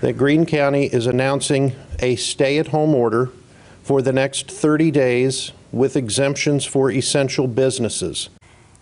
that Greene County is announcing a stay-at-home order for the next 30 days with exemptions for essential businesses.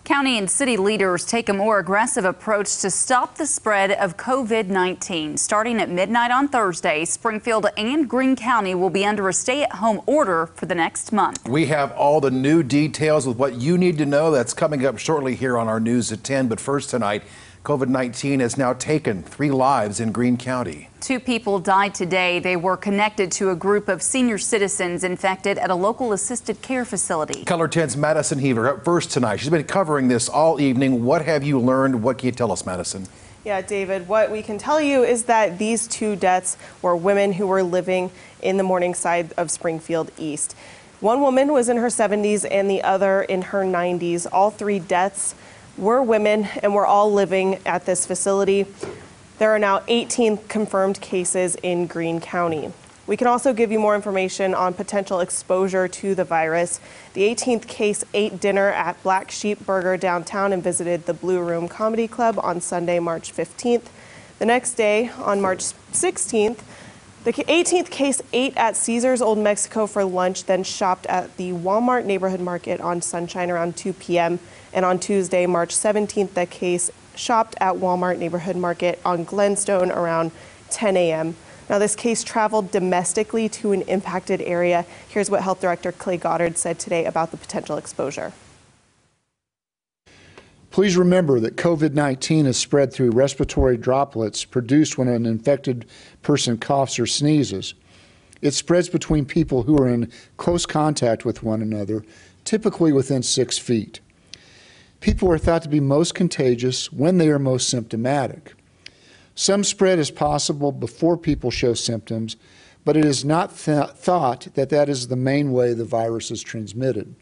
County and city leaders take a more aggressive approach to stop the spread of COVID 19. Starting at midnight on Thursday, Springfield and Greene County will be under a stay at home order for the next month. We have all the new details with what you need to know. That's coming up shortly here on our News at 10. But first tonight, COVID 19 has now taken three lives in Greene County. Two people died today. They were connected to a group of senior citizens infected at a local assisted care facility. KOLR 10's Madison Heaver up first tonight. She's been covering this all evening. What have you learned? What can you tell us, Madison? Yeah, David, what we can tell you is that these two deaths were women who were living in the Morningside of Springfield East. One woman was in her 70s and the other in her 90s. All three deaths were women and were all living at this facility. There are now 18 confirmed cases in Greene County. We can also give you more information on potential exposure to the virus. The 18th case ate dinner at Black Sheep Burger downtown and visited the Blue Room Comedy Club on Sunday, March 15th. The next day, on March 16th, the 18th case ate at Caesars Old Mexico for lunch, then shopped at the Walmart neighborhood market on Sunshine around 2 p.m. And on Tuesday, March 17th, the case shopped at Walmart neighborhood market on Glenstone around 10 a.m. Now, this case traveled domestically to an impacted area. Here's what Health Director Clay Goddard said today about the potential exposure. Please remember that COVID 19 is spread through respiratory droplets produced when an infected person coughs or sneezes. It spreads between people who are in close contact with one another, typically within six feet. People are thought to be most contagious when they are most symptomatic. Some spread is possible before people show symptoms, but it is not th- thought that that is the main way the virus is transmitted.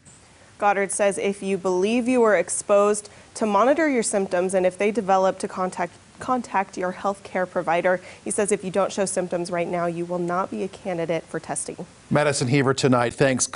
Goddard says if you believe you were exposed, to monitor your symptoms, and if they develop, to contact contact your health care provider. He says if you don't show symptoms right now, you will not be a candidate for testing. Madison Heaver tonight. Thanks.